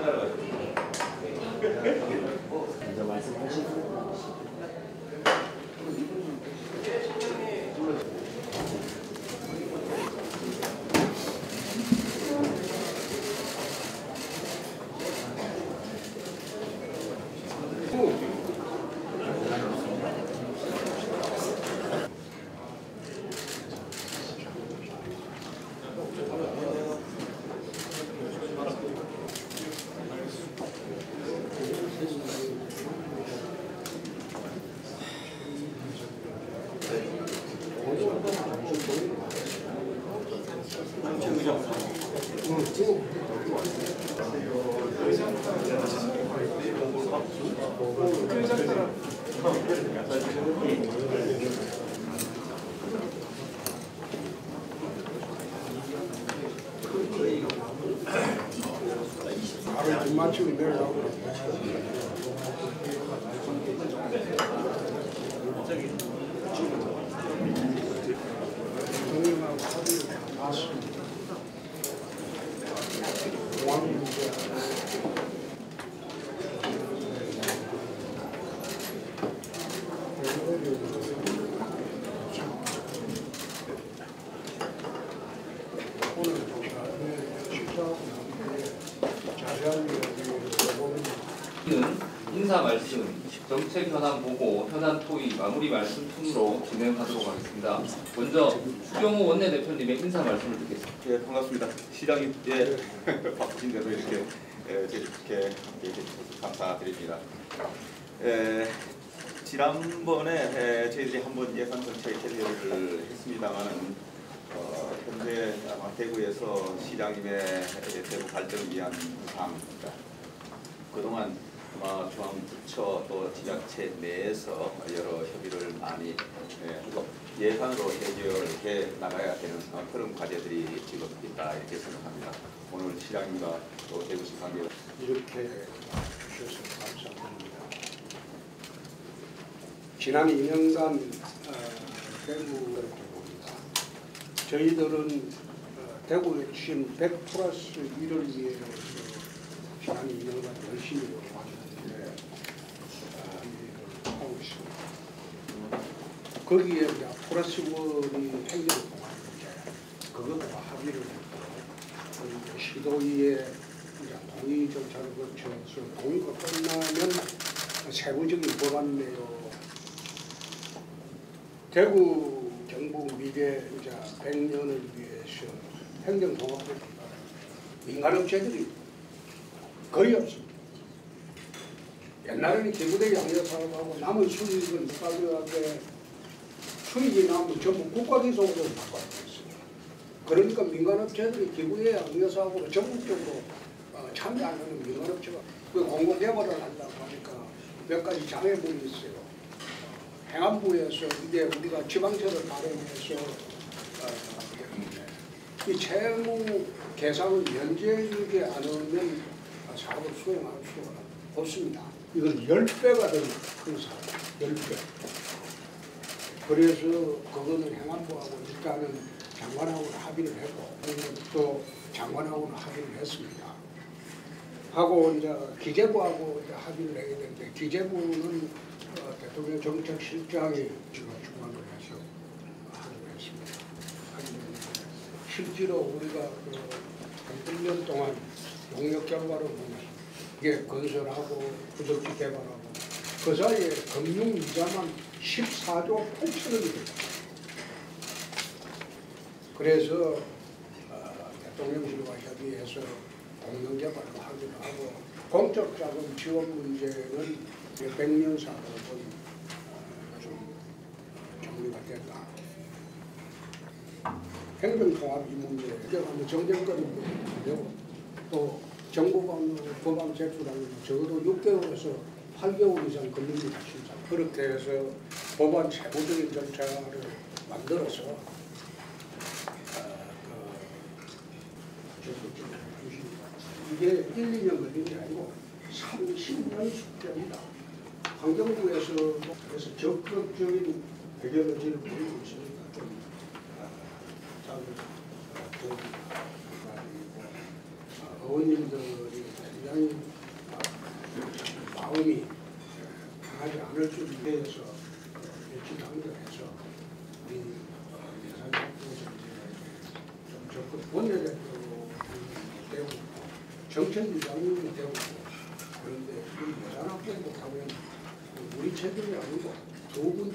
이 만나러 가요. 먼저 말씀하시고 바로 뒷 맞춤이 내려가고 동영하고 사진을 다 봤습니다. 공항 문제 오늘 식사하고 자세한 이야기를 해보면 는 인사 말씀, 정책 현안 보고, 현안 토의, 마무리 말씀 순으로 진행하도록 하겠습니다. 먼저 수경호 원내대표님의 인사 말씀을 듣겠습니다. 예, 반갑습니다. 시장님, 예, 바쁘신데도 이렇게 예, 이렇게 함께 해주셔서 감사드립니다. 예, 지난번에 예, 저희들이 한번 예산 정책 협의를 했습니다만은 어, 현재 대구에서 시장님의 예, 대구 발전을 위한 사항입니다. 그동안 아마 중앙부처 또 지자체 내에서 여러 협의를 많이 예, 하고 예산으로 해결해 나가야 되는 어, 그런 과제들이 지금 있다 이렇게 생각합니다. 오늘 시장님과 또 대구시 관계 이렇게 주셔서 감사드립니다. 지난 2년간 어, 대구를 봅니다. 저희들은 어, 대구 핵심 100 플러스 1을 위해서 지난 2년간 열심히 왔는데 어, 일을 하고 있습니다. 거기에 플러스 원이 행정공학인데 그것과 합의를 했고 이제 동의 절차를 거쳐서 동의가 끝나면 세부적인 법안 내용 대구 경북 미래 이제 100년을 위해서 행정통합을 민간업체들이 거의 없습니다. 옛날에는 기부대 양력 사업하고 남은 수익은 무가격하게 수익이 나면 전부 국가기속으로 바꿔버렸어요. 그러니까 민간업체들이 기부에 양력 사업으로 전국적으로 어, 참여하는 민간업체가 그 공공개발을 한다고 하니까 몇 가지 장애물이 있어요. 어, 행안부에서 이게 우리가 지방채를 발행해서 어, 이 채무 계산을 면제해주지 않으면 사업을 수행할 수가 없습니다. 이건 10배가 되는 큰 사업, 10배. 그래서 그거는 행안부하고 일단은 장관하고 합의를 했고 또 장관하고는 합의를 했습니다. 하고 이제 기재부하고 이제 합의를 해야 되는데 기재부는 어, 대통령 정책실장이 지금 주관을 해서. 하기로 했는데 실제로 우리가 그한 1년 동안 용역 결과를 보면 이게 건설하고 부적지 개발하고 그 사이에 금융 이자만 14조 8천억이 됩니다. 그래서 어, 대통령실과 협의해서 공영개발을 하기로 하고 공적 자금 지원 문제는 100년 사업은 어, 좀 어, 정리가 됐다. 행정통합 이 문제 해결하면 정쟁거리 문제고 또 정부방 법안 제출하면 적어도 6개월에서 8개월 이상 걸립니다 진짜 그렇게 해서 법안 세부적인 절차를 만들어서 이게 1, 2년 걸린 게 아니고 30년 숙제입니다. 환경부에서 그래서 적극적인 해결의지를 보이고 있으니까 좀 어, 잘 어, 도움이 어, 어머님들이 이장님 마음이 강하지 않을 준비해서 며칠 당겨해서 우리 예산국에서 좀 적극 원내대표 되고 정책위장님이 되고 그런데 이 예산 확대도 하면 우리 체들이 아니고 두분